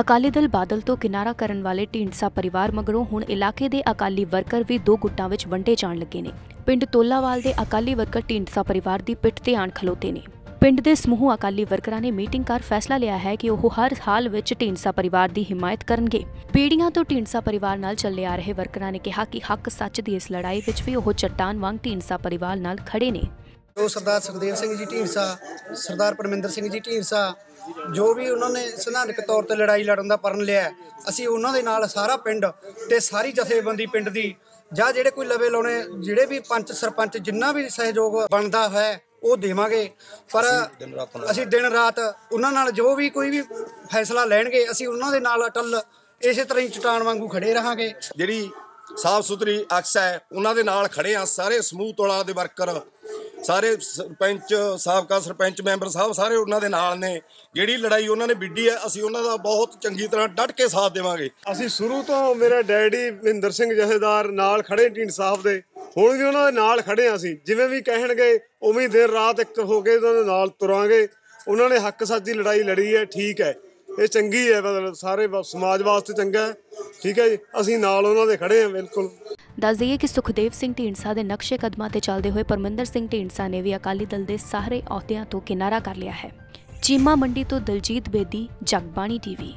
ਅਕਾਲੀ ਦਲ ਬਾਦਲ ਤੋਂ ਕਿਨਾਰਾ ਕਰਨ ਵਾਲੇ ਢੀਂਡਸਾ ਪਰਿਵਾਰ ਮਗਰੋਂ ਹੁਣ ਇਲਾਕੇ ਦੇ ਅਕਾਲੀ ਵਰਕਰ ਵੀ ਦੋ ਗੁੱਟਾਂ ਵਿੱਚ ਵੰਡੇ ਜਾਣ ਲੱਗੇ ਨੇ। ਪਿੰਡ ਤੋਲਾਵਾਲ ਦੇ ਅਕਾਲੀ ਵਰਕਰ ਢੀਂਡਸਾ ਪਰਿਵਾਰ ਦੀ ਪਿੱਠ ਤੇ ਆਣ ਖਲੋਤੇ ਨੇ। ਪਿੰਡ ਦੇ ਸਮੂਹ ਅਕਾਲੀ ਵਰਕਰਾਂ ਨੇ ਮੀਟਿੰਗ ਕਰ ਫੈਸਲਾ ਲਿਆ ਹੈ ਕਿ ਉਹ ਹਰ ਹਾਲ ਵਿੱਚ ਢੀਂਡਸਾ ਪਰਿਵਾਰ ਦੀ ਹਿਮਾਇਤ ਕਰਨਗੇ। ਪੀੜੀਆਂ ਤੋਂ ਢੀਂਡਸਾ ਪਰਿਵਾਰ ਨਾਲ ਚੱਲੇ ਆ ਰਹੇ ਵਰਕਰਾਂ ਨੇ ਕਿਹਾ ਕਿ ਹੱਕ ਸੱਚ ਦੀ ਇਸ ਲੜਾਈ ਵਿੱਚ ਵੀ ਉਹ ਚੱਟਾਨ ਵਾਂਗ ਢੀਂਡਸਾ ਪਰਿਵਾਰ ਨਾਲ ਖੜੇ ਨੇ। ਜੋ ਸਰਦਾਰ ਸੁਖਦੇਵ ਸਿੰਘ ਜੀ ਢੀਂਡਸਾ, ਸਰਦਾਰ ਪਰਮਿੰਦਰ ਸਿੰਘ ਜੀ ਢੀਂਡਸਾ ਜੋ ਵੀ ਉਹਨਾਂ ਨੇ ਸੰਵਿਧਾਨਕ ਤੌਰ ਤੇ ਲੜਾਈ ਲੜਨ ਦਾ ਪਰਨ ਲਿਆ ਅਸੀਂ ਉਹਨਾਂ ਦੇ ਨਾਲ ਸਾਰਾ ਪਿੰਡ ਤੇ ਸਾਰੀ ਜਥੇਬੰਦੀ ਪਿੰਡ ਦੀ ਜਾਂ ਜਿਹੜੇ ਕੋਈ ਲਵੇ ਲਾਉਣੇ ਜਿਹੜੇ ਵੀ ਪੰਚ ਸਰਪੰਚ ਜਿੰਨਾ ਵੀ ਸਹਿਯੋਗ ਬਣਦਾ ਹੈ ਉਹ ਦੇਵਾਂਗੇ। ਪਰ ਅਸੀਂ ਦਿਨ ਰਾਤ ਉਹਨਾਂ ਨਾਲ ਜੋ ਵੀ ਕੋਈ ਵੀ ਫੈਸਲਾ ਲੈਣਗੇ ਅਸੀਂ ਉਹਨਾਂ ਦੇ ਨਾਲ ਅਟਲ ਇਸੇ ਤਰ੍ਹਾਂ ਹੀ ਚਟਾਨ ਵਾਂਗੂ ਖੜੇ ਰਹਾਂਗੇ। ਜਿਹੜੀ ਸਾਫ਼ ਸੁਥਰੀ ਅਕਸ ਹੈ ਉਹਨਾਂ ਦੇ ਨਾਲ ਖੜੇ ਆ ਸਾਰੇ ਸਮੂਹ ਤੋਲਾ ਦੇ ਵਰਕਰ ਸਾਰੇ ਸਰਪੰਚ, ਸਾਬਕਾ ਸਰਪੰਚ, ਮੈਂਬਰ ਸਾਹਿਬ ਸਾਰੇ ਉਹਨਾਂ ਦੇ ਨਾਲ ਨੇ। ਜਿਹੜੀ ਲੜਾਈ ਉਹਨਾਂ ਨੇ ਵਿੱਢੀ ਹੈ, ਅਸੀਂ ਉਹਨਾਂ ਦਾ ਬਹੁਤ ਚੰਗੀ ਤਰ੍ਹਾਂ ਡਟ ਕੇ ਸਾਥ ਦੇਵਾਂਗੇ। ਅਸੀਂ ਸ਼ੁਰੂ ਤੋਂ ਮੇਰਾ ਡੈਡੀ ਮਹਿੰਦਰ ਸਿੰਘ ਜਥੇਦਾਰ ਨਾਲ ਖੜੇ ਢੀਂਡ ਸਾਹਿਬ ਦੇ। ਹੁਣ ਵੀ ਉਹਨਾਂ ਦੇ ਨਾਲ ਖੜੇ ਹਾਂ ਅਸੀਂ। ਜਿਵੇਂ ਵੀ ਕਹਿਣਗੇ, ਉਵੇਂ ਦਿਨ ਰਾਤ ਇੱਕ ਹੋ ਕੇ ਉਹਨਾਂ ਦੇ ਨਾਲ ਤੁਰਾਂਗੇ। ਉਹਨਾਂ ਨੇ ਹੱਕ ਸੱਚ ਦੀ ਲੜਾਈ ਲੜੀ ਹੈ, ਠੀਕ ਹੈ। ਇਹ ਚੰਗੀ ਹੈ, ਮਤਲਬ ਸਾਰੇ ਸਮਾਜ ਵਾਸਤੇ ਚੰਗਾ ਹੈ। ਠੀਕ ਹੈ ਜੀ, ਅਸੀਂ ਨਾਲ ਉਹਨਾਂ ਦੇ ਖੜੇ ਹਾਂ, ਬਿਲਕੁਲ। ਦੱਸ ਦਈਏ ਕਿ ਸੁਖਦੇਵ ਸਿੰਘ ਢੀਂਡਸਾ ਦੇ ਨਕਸ਼ੇ ਕਦਮਾਂ ਤੇ ਚੱਲਦੇ ਹੋਏ ਪਰਮਿੰਦਰ ਸਿੰਘ ਢੀਂਡਸਾ ਨੇ ਵੀ ਅਕਾਲੀ ਦਲ ਦੇ ਸਾਰੇ ਅਹੁਦਿਆਂ ਤੋਂ ਕਿਨਾਰਾ ਕਰ ਲਿਆ ਹੈ। ਚੀਮਾ ਮੰਡੀ ਤੋਂ ਦਲਜੀਤ ਬੇਦੀ, ਜਗਬਾਣੀ ਟੀਵੀ।